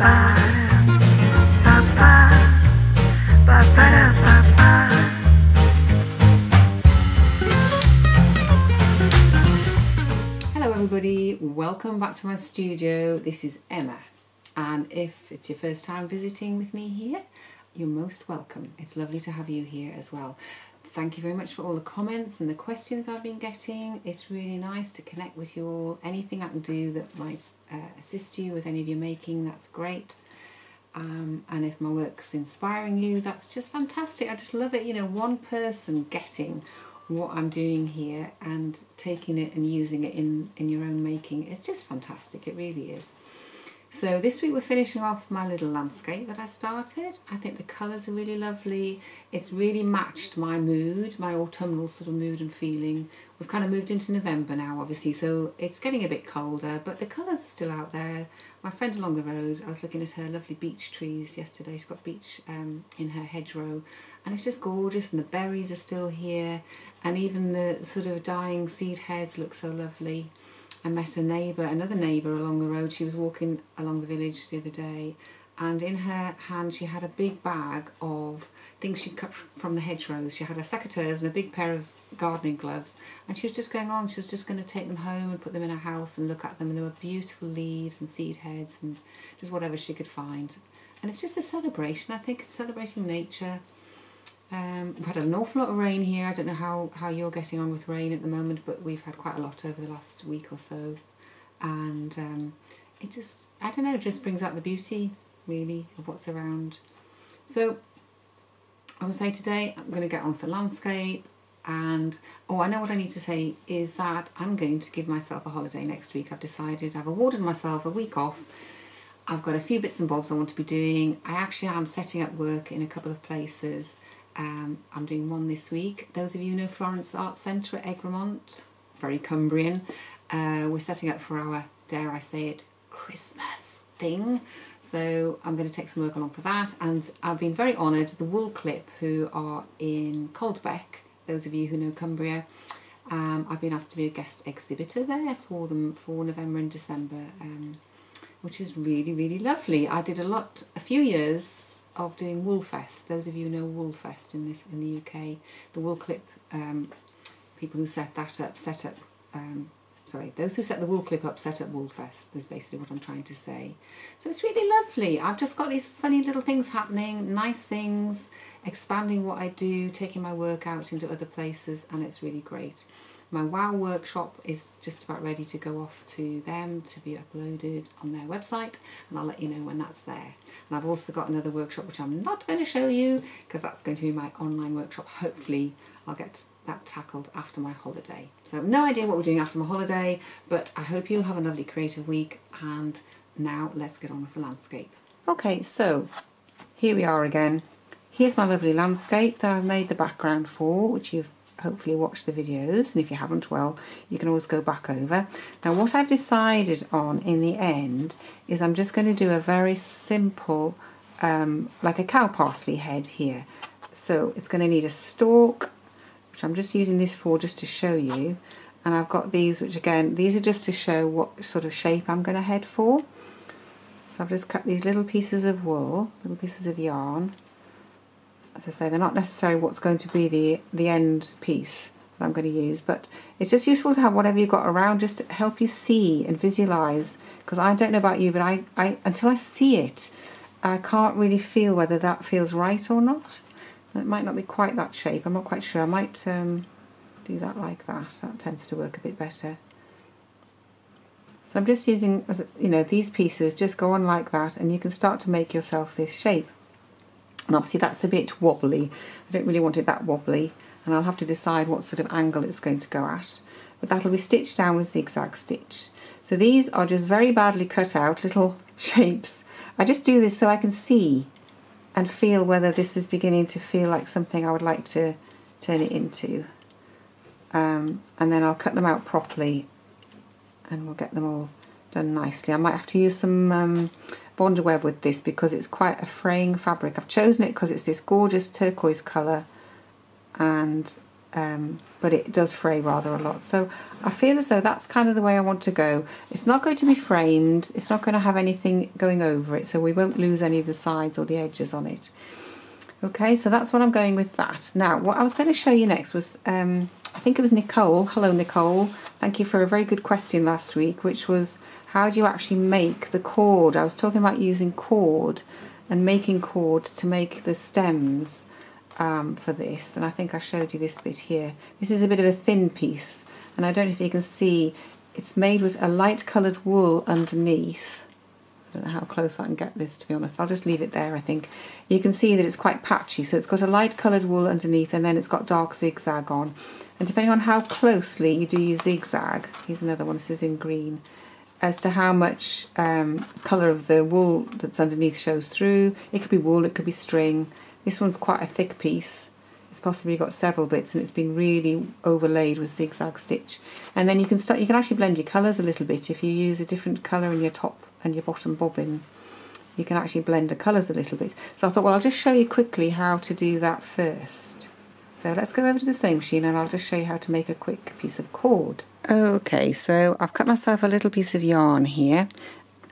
Hello, everybody, welcome back to my studio. This is Emma, and if it's your first time visiting with me here, you're most welcome. It's lovely to have you here as well. Thank you very much for all the comments and the questions I've been getting. It's really nice to connect with you all. Anything I can do that might uh, assist you with any of your making, that's great. Um, and if my work's inspiring you, that's just fantastic. I just love it. You know, one person getting what I'm doing here and taking it and using it in, in your own making. It's just fantastic, it really is. So this week we're finishing off my little landscape that I started. I think the colours are really lovely. It's really matched my mood, my autumnal sort of mood and feeling. We've kind of moved into November now, obviously, so it's getting a bit colder, but the colours are still out there. My friend along the road, I was looking at her lovely beech trees yesterday. She's got beech um, in her hedgerow, and it's just gorgeous, and the berries are still here, and even the sort of dying seed heads look so lovely. I met a neighbour, another neighbour along the road. She was walking along the village the other day, and in her hand she had a big bag of things she'd cut from the hedgerows. She had her secateurs and a big pair of gardening gloves, and she was just going on. She was just going to take them home and put them in her house and look at them. And there were beautiful leaves and seed heads and just whatever she could find. And it's just a celebration. I think it's celebrating nature um, we've had an awful lot of rain here. I don't know how, how you're getting on with rain at the moment, but we've had quite a lot over the last week or so. And um, it just, I don't know, just brings out the beauty, really, of what's around. So, as I say today, I'm going to get on with the landscape. And oh, I know what I need to say is that I'm going to give myself a holiday next week. I've decided, I've awarded myself a week off. I've got a few bits and bobs I want to be doing. I actually am setting up work in a couple of places um, I'm doing one this week. Those of you know Florence Arts Centre at Egremont, very Cumbrian. Uh, we're setting up for our, dare I say it, Christmas thing. So I'm going to take some work along for that. And I've been very honoured, the Wool Clip, who are in Caldbeck, those of you who know Cumbria, um, I've been asked to be a guest exhibitor there for them for November and December, um, which is really, really lovely. I did a lot, a few years of doing Woolfest. Those of you know Woolfest in this in the UK, the Wool Clip um, people who set that up set up. Um, sorry, those who set the wool clip up set up Woolfest. Is basically what I'm trying to say. So it's really lovely. I've just got these funny little things happening, nice things, expanding what I do, taking my work out into other places, and it's really great. My WOW workshop is just about ready to go off to them to be uploaded on their website, and I'll let you know when that's there. And I've also got another workshop which I'm not going to show you because that's going to be my online workshop. Hopefully, I'll get that tackled after my holiday. So, no idea what we're doing after my holiday, but I hope you'll have a lovely creative week. And now, let's get on with the landscape. Okay, so here we are again. Here's my lovely landscape that I've made the background for, which you've hopefully watch the videos and if you haven't well you can always go back over. Now what I've decided on in the end is I'm just going to do a very simple um, like a cow parsley head here. So it's going to need a stalk which I'm just using this for just to show you and I've got these which again these are just to show what sort of shape I'm going to head for. So I've just cut these little pieces of wool little pieces of yarn as I say, they're not necessarily what's going to be the, the end piece that I'm going to use, but it's just useful to have whatever you've got around just to help you see and visualize. Because I don't know about you, but I, I until I see it, I can't really feel whether that feels right or not. It might not be quite that shape. I'm not quite sure. I might um, do that like that. That tends to work a bit better. So I'm just using, you know, these pieces just go on like that, and you can start to make yourself this shape and obviously that's a bit wobbly. I don't really want it that wobbly. And I'll have to decide what sort of angle it's going to go at. But that'll be stitched down with zigzag stitch. So these are just very badly cut out little shapes. I just do this so I can see and feel whether this is beginning to feel like something I would like to turn it into. Um, and then I'll cut them out properly and we'll get them all done nicely. I might have to use some um, Bondaweb with this because it's quite a fraying fabric. I've chosen it because it's this gorgeous turquoise colour and um, but it does fray rather a lot. So I feel as though that's kind of the way I want to go. It's not going to be framed, it's not going to have anything going over it, so we won't lose any of the sides or the edges on it. Okay, so that's what I'm going with that. Now, what I was going to show you next was, um, I think it was Nicole, hello Nicole, thank you for a very good question last week, which was how do you actually make the cord? I was talking about using cord and making cord to make the stems um, for this, and I think I showed you this bit here. This is a bit of a thin piece, and I don't know if you can see, it's made with a light coloured wool underneath I don't know how close I can get this to be honest. I'll just leave it there I think. You can see that it's quite patchy so it's got a light coloured wool underneath and then it's got dark zigzag on. And depending on how closely you do your zigzag, here's another one, this is in green, as to how much um, colour of the wool that's underneath shows through. It could be wool, it could be string. This one's quite a thick piece. It's possibly got several bits and it's been really overlaid with zigzag stitch. And then you can start you can actually blend your colours a little bit if you use a different colour in your top and your bottom bobbin you can actually blend the colours a little bit. So I thought, well, I'll just show you quickly how to do that first. So let's go over to the sewing machine and I'll just show you how to make a quick piece of cord. Okay, so I've cut myself a little piece of yarn here.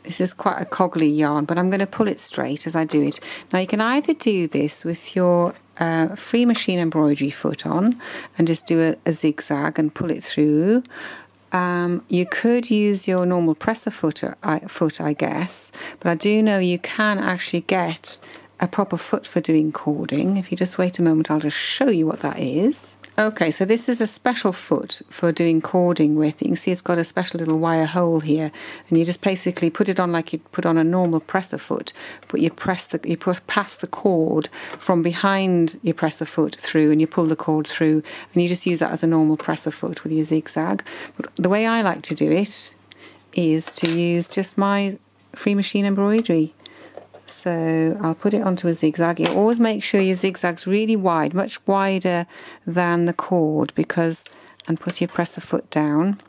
This is quite a coggly yarn, but I'm going to pull it straight as I do it. Now you can either do this with your uh, free machine embroidery foot on and just do a, a zigzag and pull it through um, you could use your normal presser foot, foot, I guess, but I do know you can actually get a proper foot for doing cording. If you just wait a moment, I'll just show you what that is. Okay, so this is a special foot for doing cording with. You can see it's got a special little wire hole here, and you just basically put it on like you'd put on a normal presser foot, but you press the you pass the cord from behind your presser foot through, and you pull the cord through, and you just use that as a normal presser foot with your zigzag. But the way I like to do it is to use just my free machine embroidery so I'll put it onto a zigzag. You always make sure your zigzag's really wide, much wider than the cord because, and put your presser foot down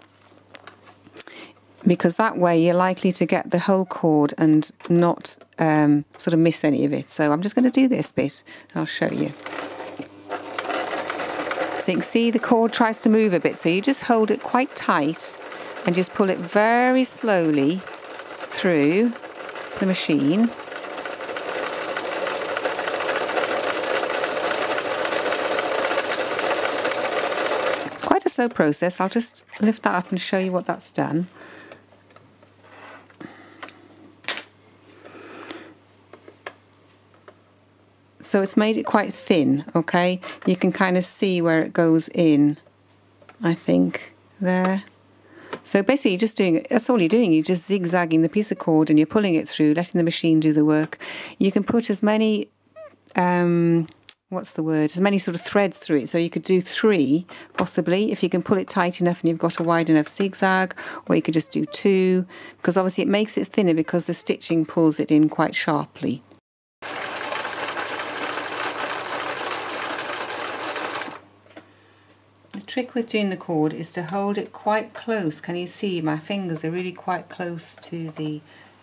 because that way you're likely to get the whole cord and not um, sort of miss any of it. So I'm just going to do this bit I'll show you. So you can see the cord tries to move a bit, so you just hold it quite tight and just pull it very slowly through the machine slow process. I'll just lift that up and show you what that's done. So it's made it quite thin, okay? You can kind of see where it goes in, I think, there. So basically you're just doing, that's all you're doing, you're just zigzagging the piece of cord and you're pulling it through, letting the machine do the work. You can put as many um, what's the word, as many sort of threads through it. So you could do three, possibly, if you can pull it tight enough and you've got a wide enough zigzag, or you could just do two, because obviously it makes it thinner because the stitching pulls it in quite sharply. The trick with doing the cord is to hold it quite close. Can you see my fingers are really quite close to the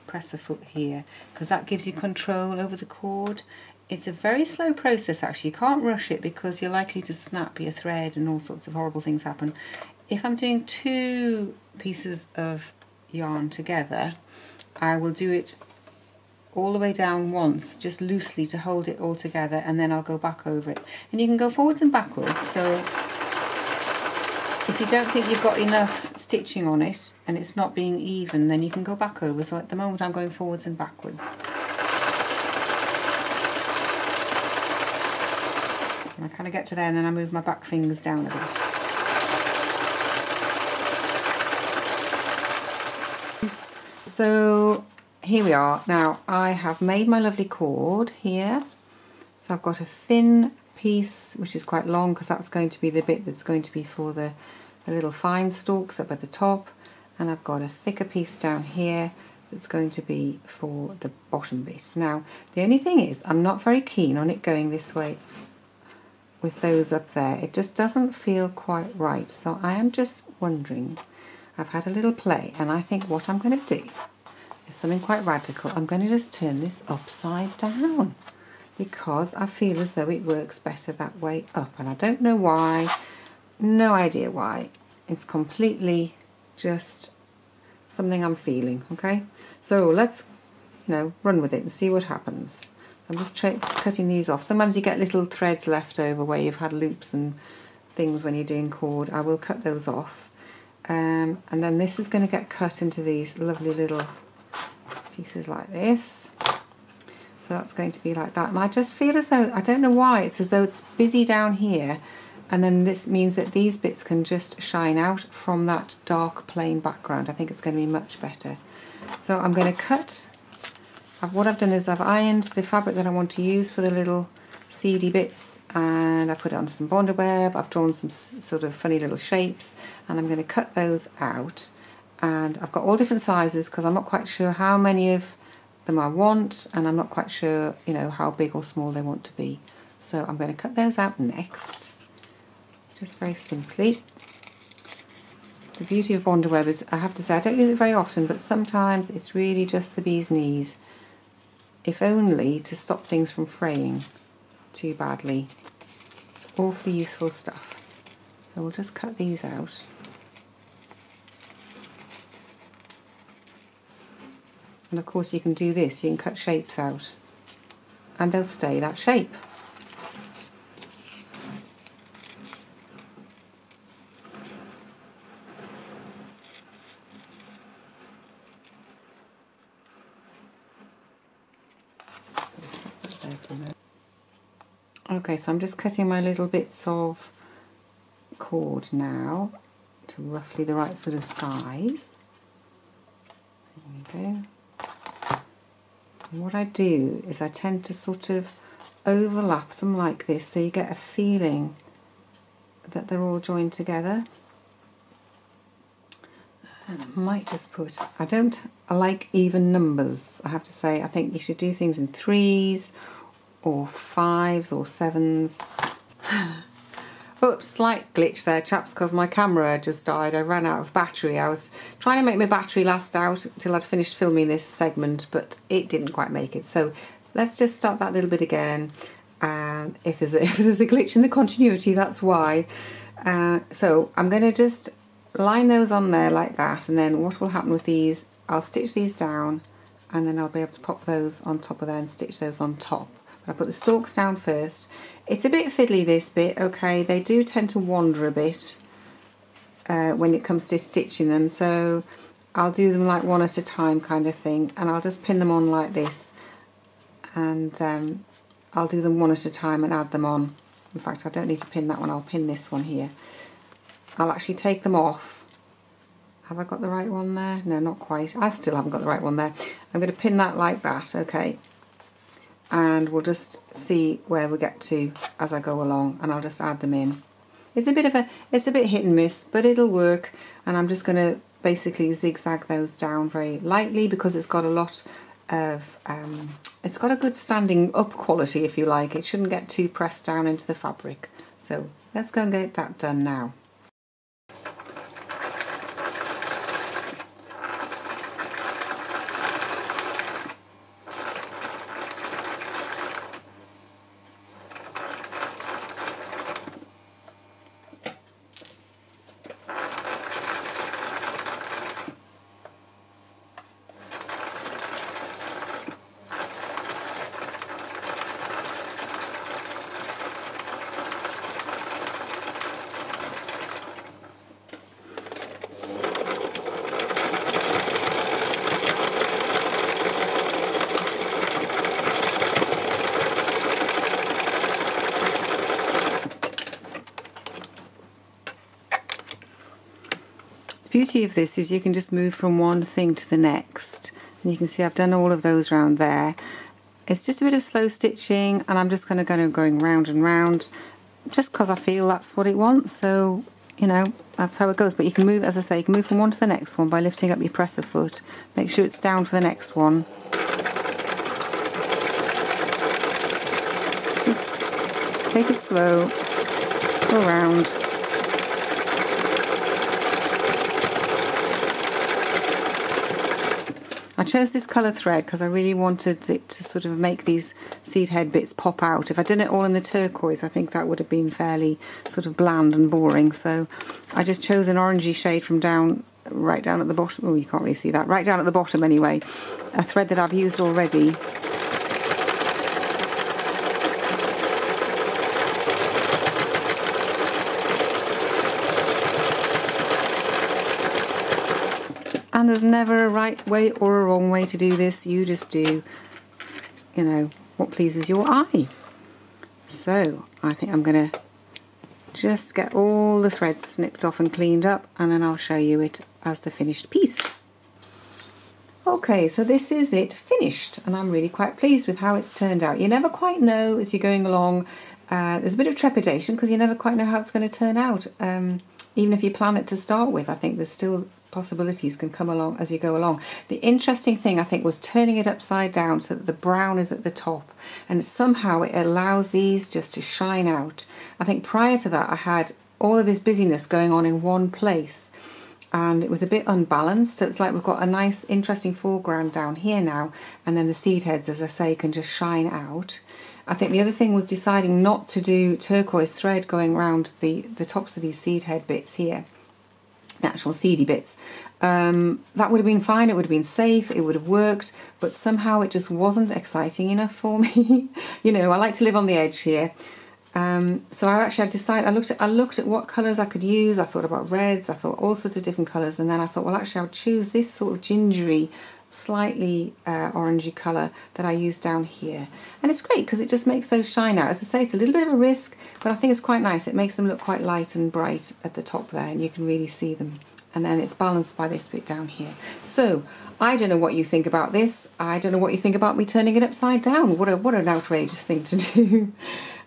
presser foot here because that gives you control over the cord it's a very slow process actually. You can't rush it because you're likely to snap your thread and all sorts of horrible things happen. If I'm doing two pieces of yarn together, I will do it all the way down once, just loosely to hold it all together, and then I'll go back over it. And you can go forwards and backwards, so if you don't think you've got enough stitching on it and it's not being even, then you can go back over. So at the moment I'm going forwards and backwards. Of get to there and then I move my back fingers down a bit. So here we are. Now I have made my lovely cord here. So I've got a thin piece which is quite long because that's going to be the bit that's going to be for the, the little fine stalks up at the top and I've got a thicker piece down here that's going to be for the bottom bit. Now the only thing is I'm not very keen on it going this way with those up there. It just doesn't feel quite right. So I am just wondering, I've had a little play and I think what I'm going to do is something quite radical. I'm going to just turn this upside down because I feel as though it works better that way up. And I don't know why, no idea why. It's completely just something I'm feeling, okay? So let's, you know, run with it and see what happens. I'm just cutting these off. Sometimes you get little threads left over where you've had loops and things when you're doing cord. I will cut those off. Um, and then this is going to get cut into these lovely little pieces like this. So that's going to be like that. And I just feel as though, I don't know why, it's as though it's busy down here. And then this means that these bits can just shine out from that dark plain background. I think it's going to be much better. So I'm going to cut, what I've done is I've ironed the fabric that I want to use for the little seedy bits and I put it onto some bonder Bondaweb, I've drawn some sort of funny little shapes and I'm going to cut those out. And I've got all different sizes because I'm not quite sure how many of them I want and I'm not quite sure you know how big or small they want to be. So I'm going to cut those out next. Just very simply. The beauty of bonder Bondaweb is I have to say I don't use it very often but sometimes it's really just the bee's knees if only to stop things from fraying too badly. Awfully useful stuff. So we'll just cut these out. And of course you can do this, you can cut shapes out. And they'll stay that shape. Okay, so I'm just cutting my little bits of cord now to roughly the right sort of size. There we go. And what I do is I tend to sort of overlap them like this so you get a feeling that they're all joined together. And I might just put, I don't I like even numbers, I have to say. I think you should do things in threes or fives or sevens. Oops, slight glitch there, chaps, because my camera just died. I ran out of battery. I was trying to make my battery last out until I'd finished filming this segment, but it didn't quite make it. So let's just start that little bit again. And if there's a, if there's a glitch in the continuity, that's why. Uh, so I'm going to just line those on there like that, and then what will happen with these, I'll stitch these down, and then I'll be able to pop those on top of there and stitch those on top. I put the stalks down first. It's a bit fiddly this bit, okay, they do tend to wander a bit uh, when it comes to stitching them, so I'll do them like one at a time kind of thing, and I'll just pin them on like this, and um, I'll do them one at a time and add them on. In fact, I don't need to pin that one, I'll pin this one here. I'll actually take them off. Have I got the right one there? No, not quite. I still haven't got the right one there. I'm going to pin that like that, okay and we'll just see where we get to as I go along and I'll just add them in. It's a bit of a, it's a bit hit and miss, but it'll work and I'm just going to basically zigzag those down very lightly because it's got a lot of, um, it's got a good standing up quality if you like. It shouldn't get too pressed down into the fabric. So let's go and get that done now. Beauty of this is you can just move from one thing to the next. And you can see I've done all of those round there. It's just a bit of slow stitching and I'm just going to go going round and round just because I feel that's what it wants. So, you know, that's how it goes. But you can move, as I say, you can move from one to the next one by lifting up your presser foot. Make sure it's down for the next one. Just take it slow, go around. I chose this colour thread because I really wanted it to sort of make these seed head bits pop out. If I'd done it all in the turquoise, I think that would have been fairly sort of bland and boring. So I just chose an orangey shade from down, right down at the bottom. Oh, you can't really see that. Right down at the bottom anyway. A thread that I've used already. And there's never a right way or a wrong way to do this. You just do, you know, what pleases your eye. So I think I'm going to just get all the threads snipped off and cleaned up and then I'll show you it as the finished piece. Okay, so this is it finished and I'm really quite pleased with how it's turned out. You never quite know as you're going along. Uh, there's a bit of trepidation because you never quite know how it's going to turn out. Um, even if you plan it to start with, I think there's still possibilities can come along as you go along. The interesting thing I think was turning it upside down so that the brown is at the top and somehow it allows these just to shine out. I think prior to that I had all of this busyness going on in one place and it was a bit unbalanced so it's like we've got a nice interesting foreground down here now and then the seed heads as I say can just shine out. I think the other thing was deciding not to do turquoise thread going around the, the tops of these seed head bits here actual seedy bits. Um, that would have been fine, it would have been safe, it would have worked, but somehow it just wasn't exciting enough for me. you know, I like to live on the edge here. Um, so I actually I decided I looked at I looked at what colours I could use. I thought about reds. I thought all sorts of different colours, and then I thought, well, actually, I'll choose this sort of gingery slightly uh, orangey colour that I use down here. And it's great because it just makes those shine out. As I say, it's a little bit of a risk, but I think it's quite nice. It makes them look quite light and bright at the top there and you can really see them. And then it's balanced by this bit down here. So, I don't know what you think about this. I don't know what you think about me turning it upside down. What, a, what an outrageous thing to do.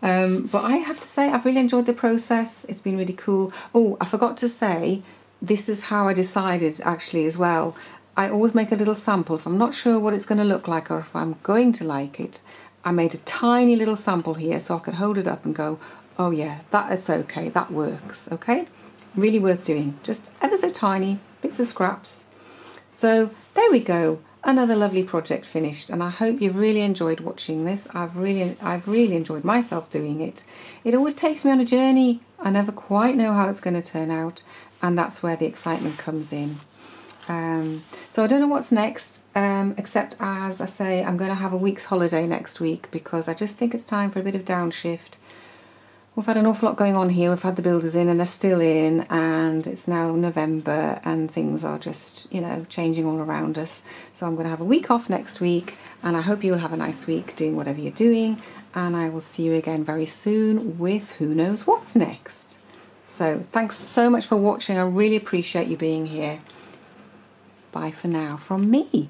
Um, but I have to say, I've really enjoyed the process. It's been really cool. Oh, I forgot to say, this is how I decided actually as well. I always make a little sample. If I'm not sure what it's going to look like or if I'm going to like it, I made a tiny little sample here so I could hold it up and go, oh yeah, that is okay, that works, okay? Really worth doing. Just ever so tiny, bits of scraps. So there we go, another lovely project finished and I hope you've really enjoyed watching this. I've really I've really enjoyed myself doing it. It always takes me on a journey. I never quite know how it's going to turn out and that's where the excitement comes in. Um, so I don't know what's next, um, except as I say, I'm going to have a week's holiday next week because I just think it's time for a bit of downshift. We've had an awful lot going on here. We've had the builders in and they're still in, and it's now November and things are just, you know, changing all around us. So I'm going to have a week off next week, and I hope you'll have a nice week doing whatever you're doing. And I will see you again very soon with who knows what's next. So thanks so much for watching. I really appreciate you being here. Bye for now from me.